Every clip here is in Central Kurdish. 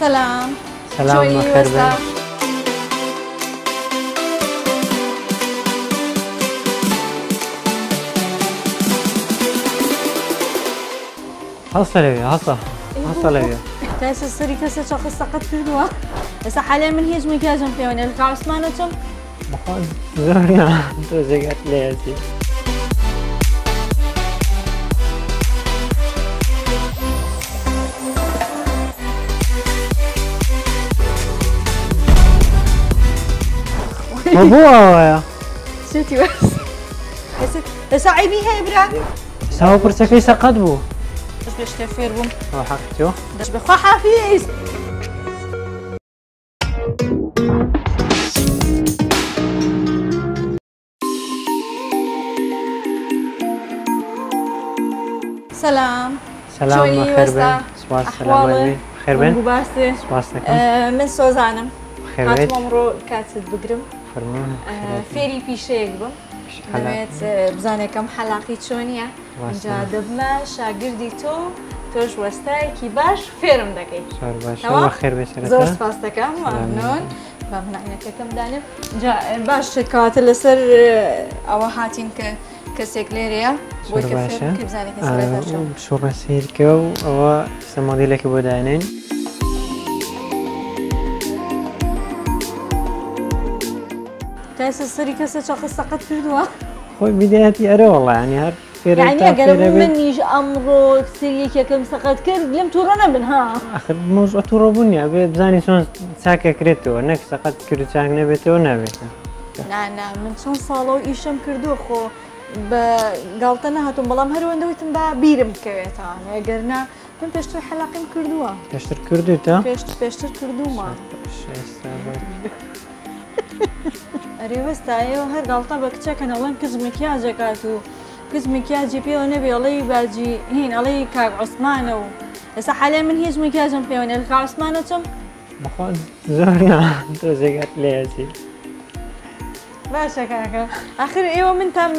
سلام سلام خير حصل يا حصل إيه، حصل يا كاس السري كاس شخص سقط في الوا بس حاليا من هيج من فيهم في وين يعني القاع عثمان وشم بخال زورنا انت زقت يا سيتي بس ساعي بيها برا ساو برسا قدبو بس باش تفير بوم او حقتو باش بخوا حفيز سلام سلام خير بن سواس سلام خير بن سواس من سوزانم خير بن هاتم عمرو كاتب بقرم فرمان فری پیشگ بم دمت بزانه کم حلاقی چونیه اینجا دبما شاگردی تو توش وسته کی باش فرم دکی شار باشه شما خیر بشه زور سپاسته کنم ممنون و من اینه که کم دانیم جا باش کاتل سر اوه حاتین که کسی کلیریا بوی که فیلم که بزنی که شو بسیر که و اوه سمادیل که بودانین کەسە سەری کەسە چە خستەقەت کردووە خۆی میدەەتی ئەرە وڵانی هەر منیش ئەمڕۆ سریەکەم سەقەت کرد لەم تووڕەنە من ها مۆژ تووڕەبوونیە بێ بزانانی چۆن چاکەکرێتەوە نەک سەقەت کرد چاک نەبێتەوە نابێتە من چۆن ساڵە و ئیشم کردو خۆ بە گاڵتە نەهاتم بەڵام هەروەندەوتتم با بیرم بکەوێتەوە گەرنا من پێشتر حەلاقیم کردووە پێشتر کردوتە پێشتر کردوومە. ریوەستا هر هر گاڵتا بە کچەکەن ئەڵەن کز مکیاجە کات و کز مکیاجی پی نەبێ ئەڵێ باجی هین ئەڵێ علی عثمانو عثمانو ئێستا من هیچ مکیاجم عثمانو کا عوسمانە زور نه تو زیگات لێزی باشه کاکا آخر ایو من تام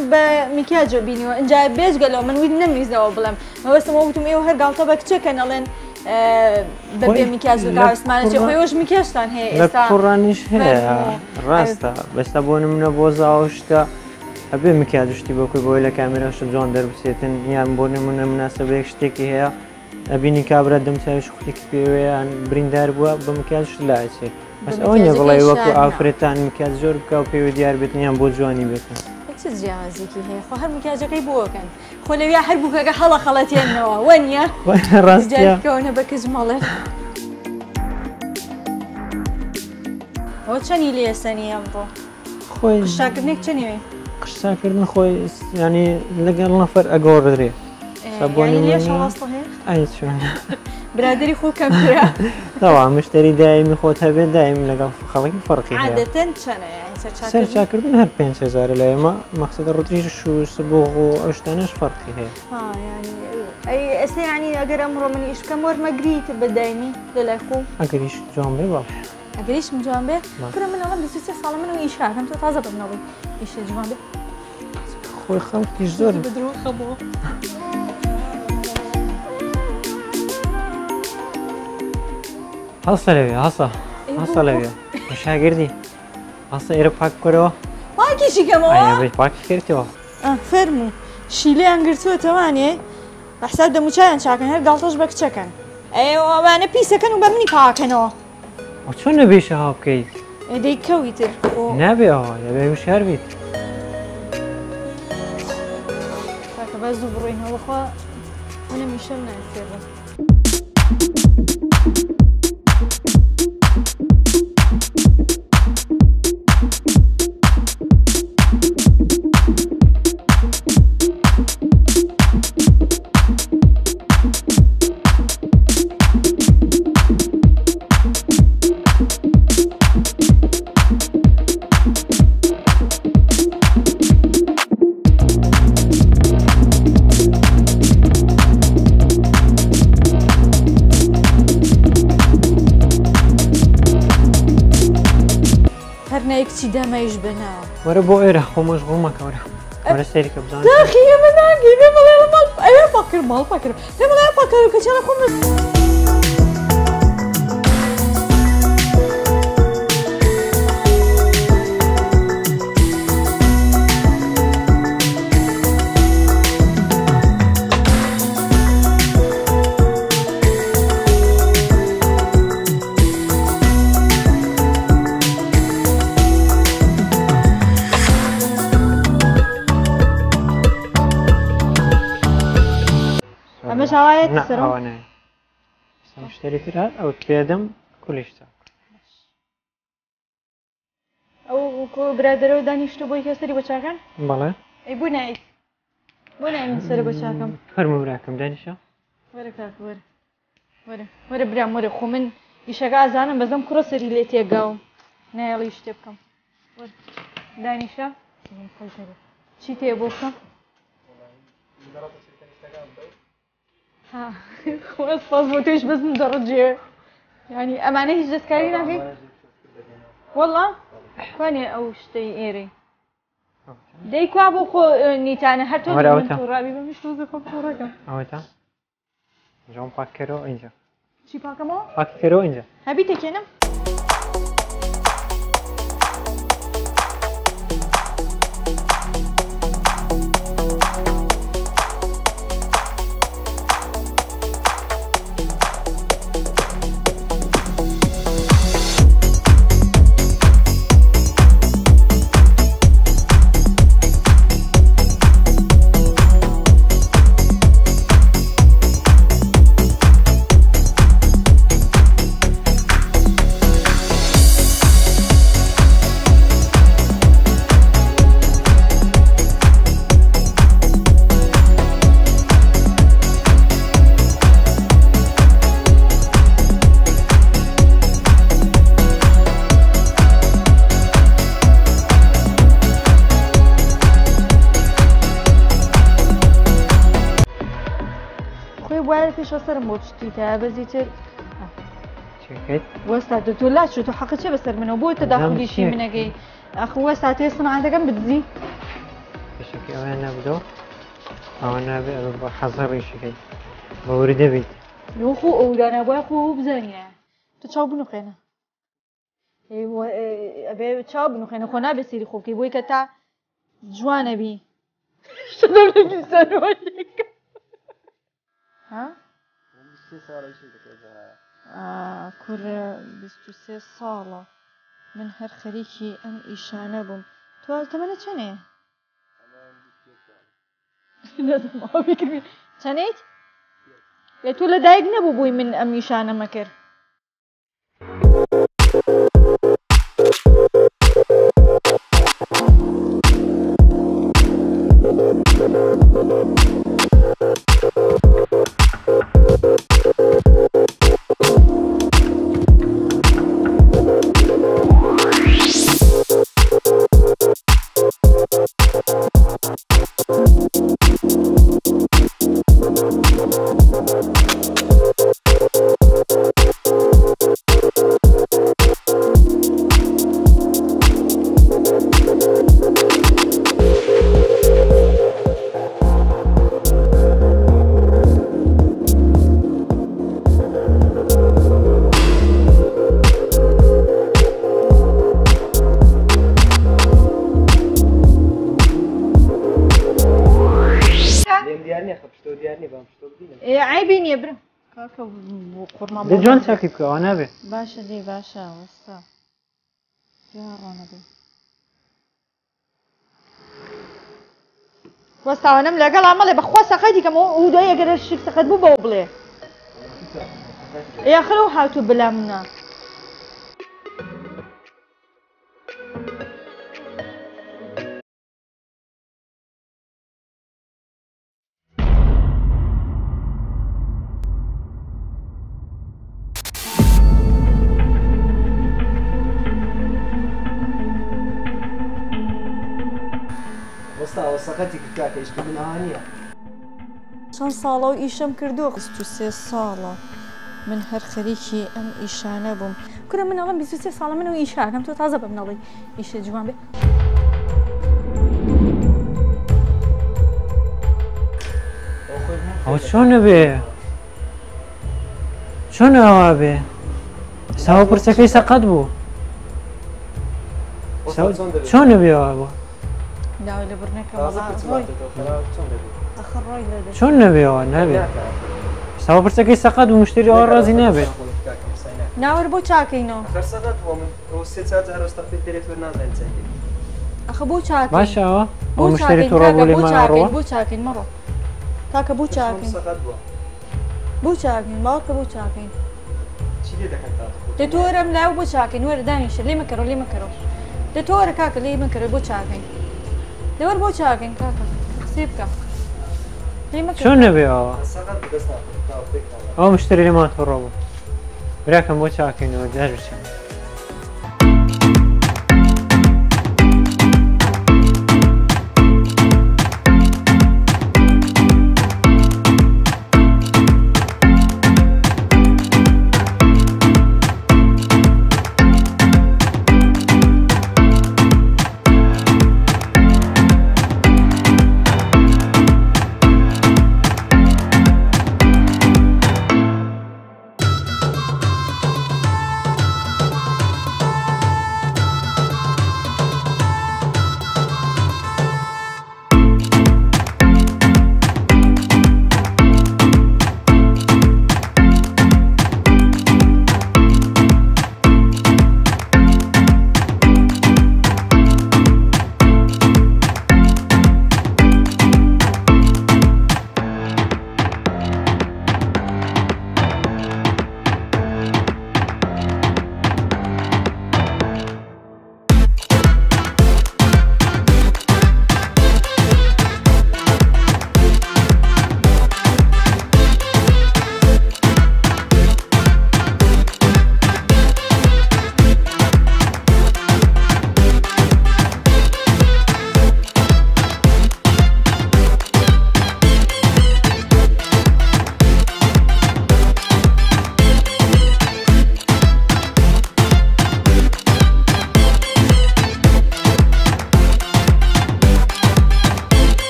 بینی و و اینجا بێژگەلەوە من وید نەویستەوە بڵم ما وتم ایو هر هر بە کچەکەن کنالن بەبێ میکیاز وگاوسمانەی خۆیۆش میکێشتان هەیە کوڕانیش هەیە ڕاستە بەستا بۆ نمونە بۆ زاوشتە ئەبێ میکیادشتی بەکوی بۆی لە کامێراش جوان دەربسێتن یان بۆ نمونە مناسبەیەک شتێکی هەیە ئەبینی کابرا دەمساوی شوختێکی پێوەیان بریندار بووە بە میکیازش لایچێت بەس ئەوە نیە بڵێ وەکو ئافرێتان میکیاز زۆر بکە و پێوە دیار بێتنیان بۆ جوانی بێتن. يا هەیە خۆ هەر بکاجەکەی بۆکەن خۆ لەوی هەر بووکەکە هەڵە خەڵەتێنەوە وەنیە ڕاستکەونە بە کەس مەڵێ ئەو چەنی لێسەنی ئەم بۆ خۆی شاکردێک چنیوی قشتاکردن خۆی ینی لەگەڵ نەفەر ئەگۆڕدرێ برادری خۆ کەم داوا مشتری دایمی خۆت هەبێت دایم لەگەڵ خەڵکی فڕقی سەرچاکردن هەر 5هزار لە ئێمە مەقصد ڕوتریش شوس بۆ و ئەوشتانش فەرقی هەیە ئەستا ینی ئەگەر ئەمڕۆ من ئیشکەم وەرمەگریت بەدایمی لەلایکو ئەگەریش جوان بێ باش. ئەگەریش جوان بێ کرا من ئەڵم سا من و ئیشارم تۆ تازە بنەوەی ئیش جوان بێ خۆی خەڵکی زۆر بدرۆ خەبەوە. حاصله بیا حاصل حاصله بیا خوشا گردی حاصل ایرو پاک کرو پاکیشی کم آوا اینا بیش پاکی کردی آوا فرمو شیلی انگرتو توانیه بحساب دمو چاین چاکن هر گلتاش بک چکن ایو وانه پیسه کنو بمنی پاکن آوا و چون نبیشه ها بکید؟ ایده کویتر نبی آوا یا بیو شهر بید تاکه بزو بروین هوا من میشم نه نایە کچی دەمەیش بناوە وەرە بۆ ئێرە خۆمەش بۆمەکەورە وەرە سێریکە بزان داخی ئێمە ناگەی بێ بڵێ ماڵ ئەوێ پاکرد ماڵ پاکرد پێ بڵێ پاکەوە کە چێرە خۆمە. ئەمە شاوایەت شتێکتر هات ئەو توێدەم کولیشتە ئەو وەکو برادەرە و دانیشت بۆی کەسری بە چاکەن بەڵێ ئەی بوو نایت بۆ نایم سەر بە چاکەم هەرمەراکەم دانیشە وەرە برام وەرە خۆ من ئیشەکە ئازانم بەزم کوڕە سەری لێ تێگاوم نایڵی شتێ بکەم دانیشە چی تێ بۆ بکەم ها فوتيش بس مجرد جي يعني امانه نهيش جس كارينا في والله احواني او شتي ايري دي كوا بو خو نيتانا هر تو من تورابي بمش روزي خو بطوركم اوتا جون باكرو انجا چی پاکمو؟ پاکی کرو اینجا هبی تکنم شو سر موجتی تا بزیتر چکت وسط تو تو لش تو حق چه بسر منو بود تا داخلی شی منگی اخو وسط هست نه عده بذی بشه که آن نبودو آن نبی با حضوری شکی باوری دبید یو خو او دانه با خو بزنی تو چه بنو خینه ای و ای ابی چه بنو خینه خونه بسیری خوب کی بوی کتا جوانه بی شدم نمیزنم ولی که ها سێ ساڵێکی دەکەێت کوورە سێ ساڵە من هەر خەریکی ئەم ئیشانە بووم توازدەمەە چنێ چەنێت لە تۆ لە دایک نەبوو بووی من ئەم ئیشانەمە کرد لە جوان چاکی بکەوە نابێ باشە دی باشە وەستا وەستاوانم لەگەڵ ئامەڵێ بەخوا سەقەی دیکەمەوە ئودۆ یەگەرە شک سەقەت بوو بەو بڵێ یاخرە و هاتوو بلامنا. کاکەیشتی منانە چەند ساڵە و ئیشم کردو سێ ساڵە من هەر خەریکی ئەم ئیشانە بووم کورە منەڵم 23 ساڵە من و ئیشانم تۆ تازە بم نەڵی ئیشە جوان بێ ئەو چۆنە بێ چۆن ئاوا بێ ساوە پرسەکەی سەقەت بوو چۆنە بێەوە بوو چون نبی آن نبی سوا پرسا که سقط و مشتری آر رازی نبی ناور بو چاک اینا اخر سادت و من رو سی چاد زهر استا پی تریت و نازن چاکی بو چاکی باش آو بو چاکی بو چاکی بو چاکی بو چاکی مرا تاک بو چاکی بو چاکی بو چاکی بو چاکی چی دیده کن تا تو خود؟ تو رو ملاو بو چاکی نور دانیشه لی مکرو لی مکرو تو رو که که لی مکرو بو چاکی They were both charging. Sip ka. شنو نبي اه؟ او مشتري لي مالت بالروبو. براكم بوتشاكين وجاج بشكل.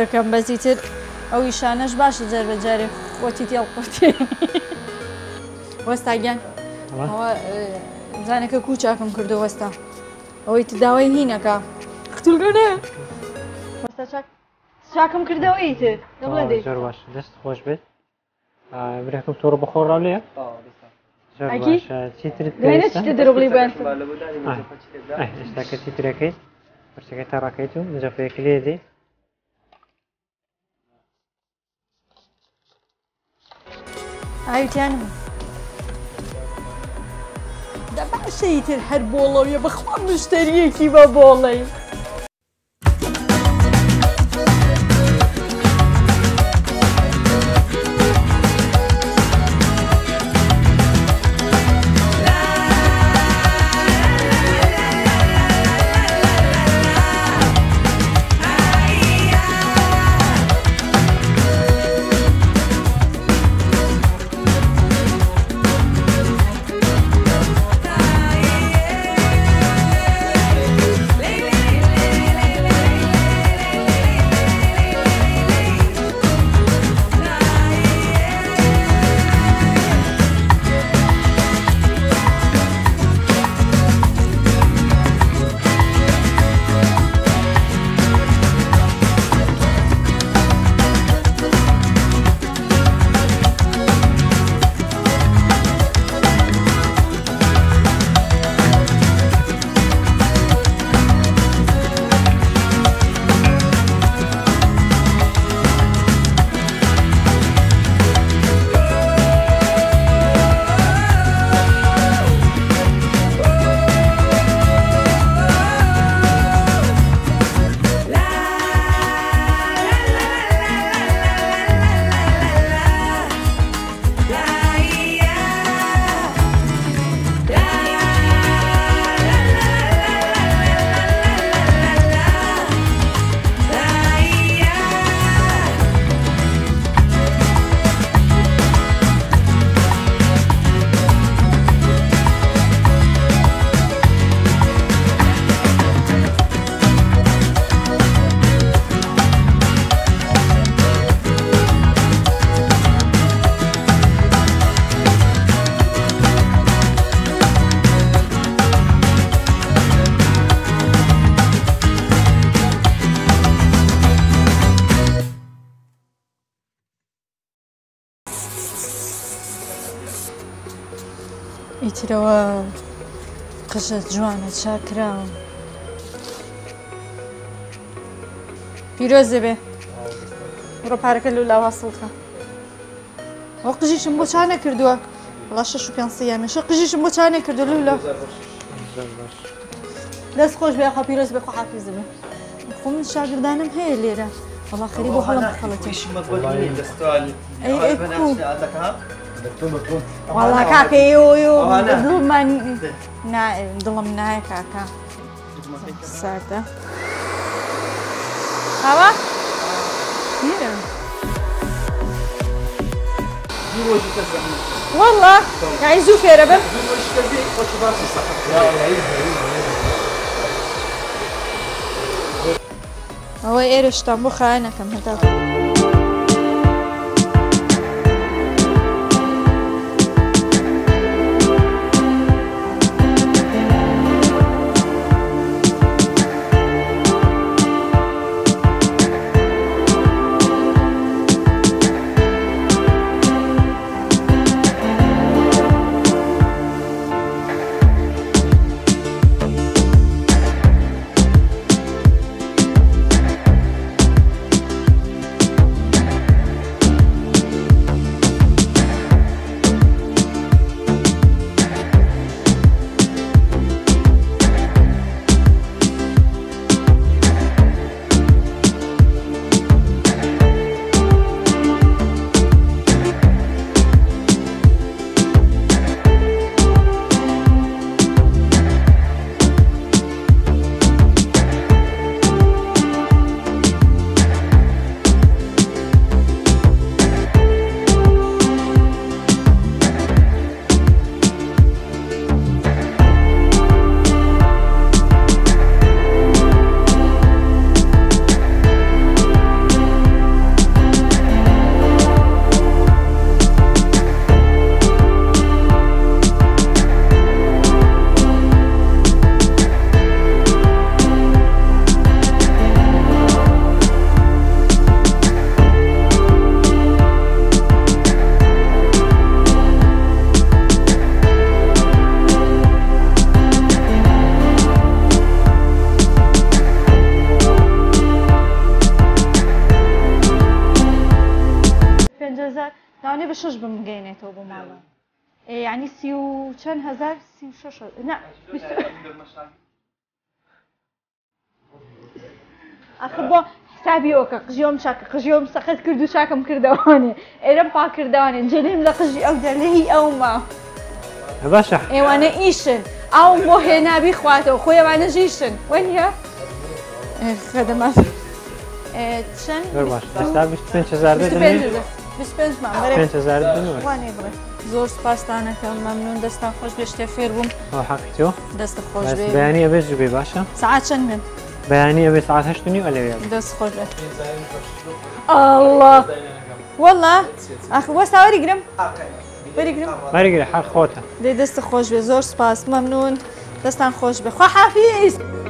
دەکەم بەزی تر ئەو ئیشانەش باشە جەر بەجارێ خۆتی تێڵ قوتی وەستاگیان زانەکە کوچاکم کردو وەستا ئەوەی تداوای هینەکە قتولگەنێ چاکم کردەوە ئیتر زۆر باش دەست خۆش بێت براکەم تۆڕ بەخۆڕ لێ چیتر ترەکەیت پرسەکە تا ڕاکەیت و مجافەیەک لێ دێ ئاویتیان دە باشەیتر هەر بۆڵەویە بەخوا مشتریەکی بە بۆڵێ. کرەوە قژە جوانە چاکراوە پیرۆزێ بێ ڕۆ پارەکە لەو لاواسڵکە ئەو قژیشم بۆ چانە کردووە بەڵا شش و پێ یانەشە قژیشم بۆ چانە کردو لەو لە دەست خۆش بێ خە پیرۆز بێخۆ حافیز بێ خۆ من شاگردانم هەیە لێرە بەڵا خەری بۆ هەڵم خەڵەتیشی مەگوڵ دەستوال ئەی ئەی betul betul. Wala kaki yu yu dulman na dulman na kaka. Sarta. Apa? Here. والله عايز زفيرة بقى هو ايرش طبخها انا كم هتاكل پێزار ناوانێ بە شش بم بگەینێتەوە بۆ ماڵە ینی سی و چەند هزار سی و شش ئەخ بۆ حسابی ئەوکە قژیۆم چاکە قژیۆم سەخت کرد و چاکم کردوانێ ئێرە پا کردوانێن جلیم لە قژی ئەو دەلەی ئەو ما باشە ئێوانە ئیشن ئاوم بۆ هێنابی خواتەوە خۆیەوانە ژیشن وەنە خەدەما چەند 25 mandat. 5000 dinur. Va nebra. زۆر سپاسستانەکەم مەمنون دەستان خۆش بێ شتێ خوش دست حقیتۆ من ساعت دست خوش الله اخو گرم سپاس ممنون دستان خۆش بێ حافظ